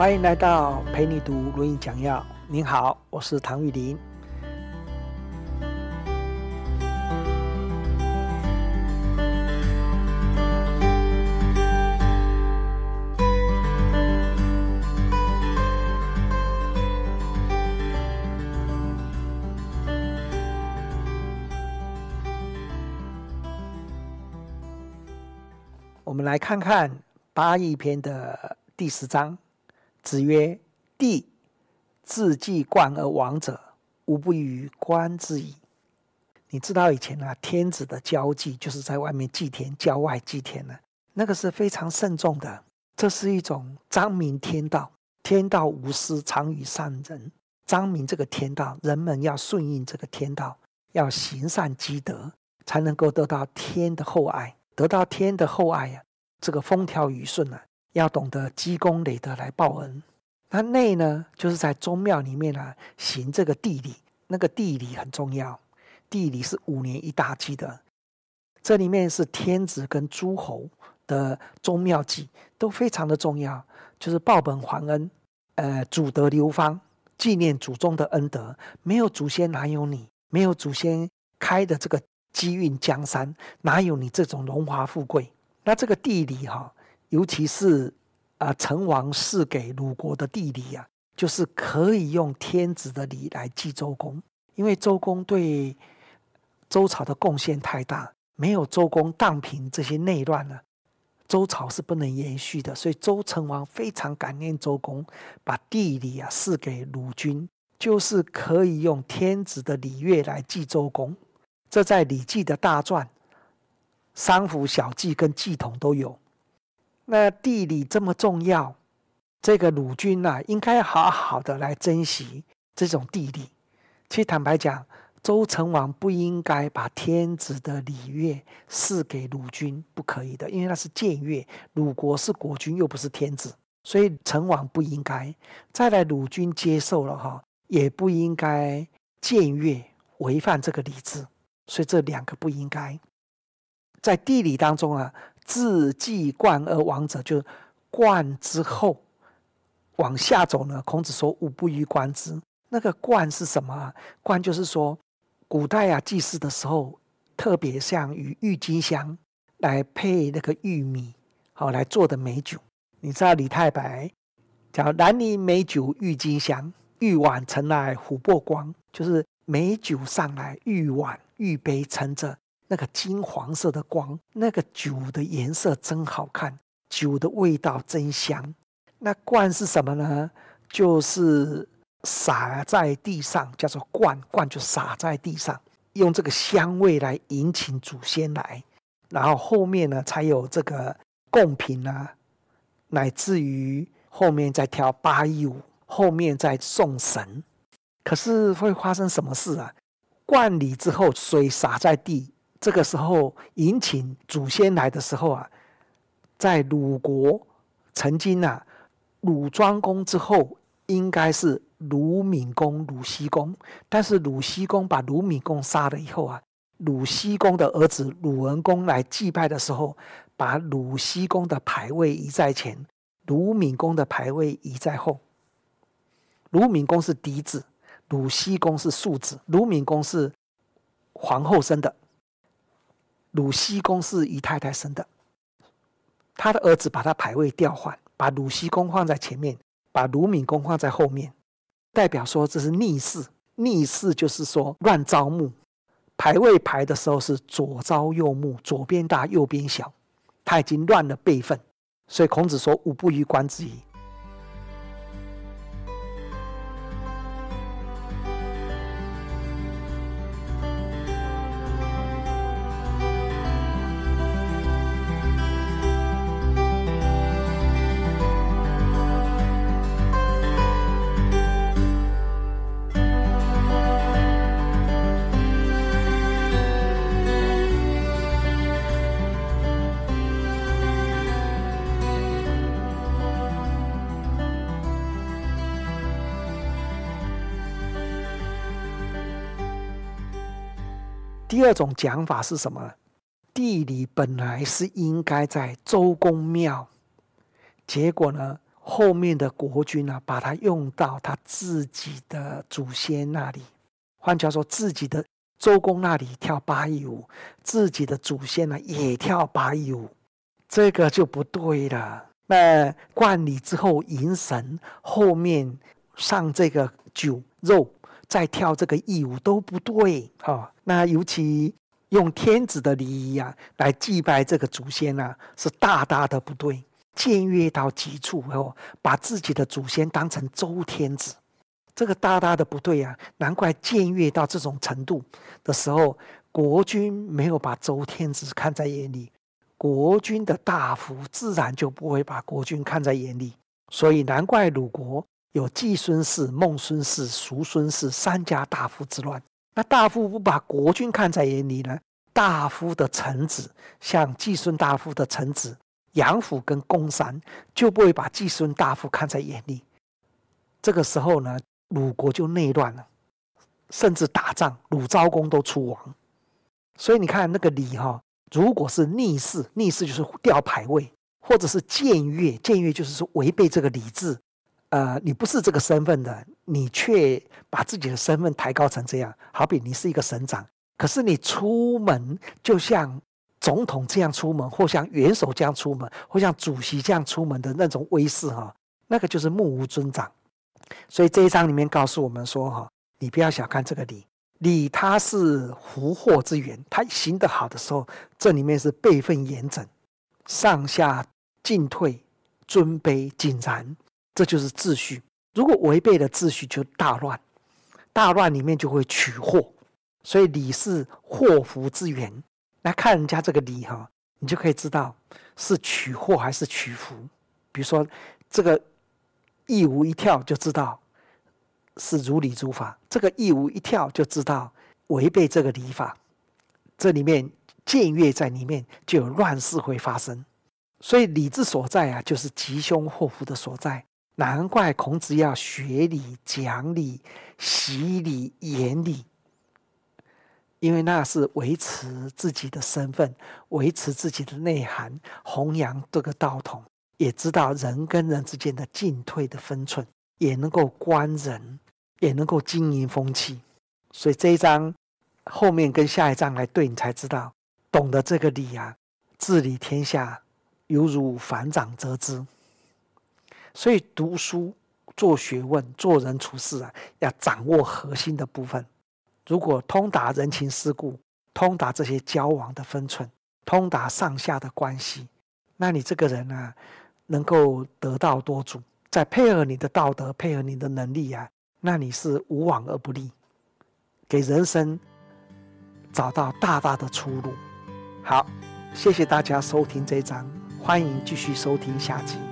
欢迎来到陪你读《论语》讲要。您好，我是唐玉林。我们来看看八义篇的第十章。子曰：“帝自既冠而亡者，无不于观之矣。”你知道以前啊，天子的交际就是在外面祭田，郊外祭田呢，那个是非常慎重的。这是一种彰明天道，天道无私，常与善人。彰明这个天道，人们要顺应这个天道，要行善积德，才能够得到天的厚爱。得到天的厚爱呀，这个风调雨顺啊。要懂得积功累德来报恩。那内呢，就是在宗庙里面啊，行这个地理，那个地理很重要。地理是五年一大祭的，这里面是天子跟诸侯的宗庙祭，都非常的重要。就是报本还恩，呃，祖德流芳，纪念祖宗的恩德。没有祖先哪有你？没有祖先开的这个机运江山，哪有你这种荣华富贵？那这个地理哈。尤其是啊，成王赐给鲁国的地理呀，就是可以用天子的礼来祭周公，因为周公对周朝的贡献太大，没有周公荡平这些内乱呢，周朝是不能延续的。所以周成王非常感念周公，把地理啊赐给鲁君，就是可以用天子的礼乐来祭周公。这在《礼记》的大传、三府小记跟祭统都有。那地理这么重要，这个鲁军呐，应该好好的来珍惜这种地理。其实坦白讲，周成王不应该把天子的礼乐赐给鲁军，不可以的，因为那是僭越。鲁国是国君，又不是天子，所以成王不应该。再来，鲁军接受了哈，也不应该僭越违反这个礼制，所以这两个不应该在地理当中啊。自继冠而亡者，就冠之后往下走呢。孔子说：“吾不于冠之。”那个冠是什么？冠就是说，古代啊，祭祀的时候，特别像与郁金香来配那个玉米，好来做的美酒。你知道李太白叫“南泥美酒郁金香，玉碗盛来琥珀光”，就是美酒上来，玉碗、玉杯盛着。那个金黄色的光，那个酒的颜色真好看，酒的味道真香。那罐是什么呢？就是洒在地上，叫做罐，罐就洒在地上，用这个香味来引请祖先来，然后后面呢才有这个贡品啊，乃至于后面再跳八一舞，后面再送神。可是会发生什么事啊？灌礼之后，水洒在地。这个时候迎请祖先来的时候啊，在鲁国曾经啊，鲁庄公之后应该是鲁闵公、鲁僖公，但是鲁僖公把鲁闵公杀了以后啊，鲁僖公的儿子鲁文公来祭拜的时候，把鲁僖公的牌位移在前，鲁闵公的牌位移在后。鲁闵公是嫡子，鲁僖公是庶子，鲁闵公是皇后生的。鲁僖公是姨太太生的，他的儿子把他牌位调换，把鲁僖公放在前面，把鲁闵公放在后面，代表说这是逆势。逆势就是说乱招募，排位排的时候是左招右募，左边大右边小，他已经乱了辈分，所以孔子说：“吾不与观之矣。”第二种讲法是什么呢？地理本来是应该在周公庙，结果呢，后面的国君呢，把它用到他自己的祖先那里。换句话说，自己的周公那里跳八佾舞，自己的祖先呢也跳八佾舞，这个就不对了。那冠礼之后迎神，后面上这个酒肉，再跳这个义舞都不对哈。那尤其用天子的礼仪啊来祭拜这个祖先啊，是大大的不对。僭越到极处哦，把自己的祖先当成周天子，这个大大的不对啊！难怪僭越到这种程度的时候，国君没有把周天子看在眼里，国君的大夫自然就不会把国君看在眼里。所以难怪鲁国有季孙氏、孟孙氏、叔孙氏三家大夫之乱。那大夫不把国君看在眼里呢？大夫的臣子，像季孙大夫的臣子。杨府跟公山就不会把季孙大夫看在眼里，这个时候呢，鲁国就内乱了，甚至打仗，鲁昭公都出亡。所以你看那个礼哈，如果是逆势，逆势就是掉牌位，或者是僭越，僭越就是说违背这个礼制，呃，你不是这个身份的，你却把自己的身份抬高成这样，好比你是一个省长，可是你出门就像。总统这样出门，或像元首这样出门，或像主席这样出门的那种威势哈，那个就是目无尊长。所以这一章里面告诉我们说哈，你不要小看这个礼，礼它是福祸之源。他行得好的时候，这里面是辈分严整，上下进退尊卑井然，这就是秩序。如果违背了秩序，就大乱，大乱里面就会取祸。所以礼是祸福之源。来看人家这个礼哈，你就可以知道是取祸还是取福。比如说这个一无一跳就知道是如礼如法，这个一无一跳就知道违背这个礼法。这里面僭越在里面，就有乱事会发生。所以礼之所在啊，就是吉凶祸福的所在。难怪孔子要学礼、讲礼、习礼、言礼。因为那是维持自己的身份，维持自己的内涵，弘扬这个道统，也知道人跟人之间的进退的分寸，也能够观人，也能够经营风气。所以这一章后面跟下一章来对，你才知道，懂得这个理啊，治理天下犹如反掌折枝。所以读书、做学问、做人处事啊，要掌握核心的部分。如果通达人情世故，通达这些交往的分寸，通达上下的关系，那你这个人呢，能够得道多助，再配合你的道德，配合你的能力啊，那你是无往而不利，给人生找到大大的出路。好，谢谢大家收听这一章，欢迎继续收听下集。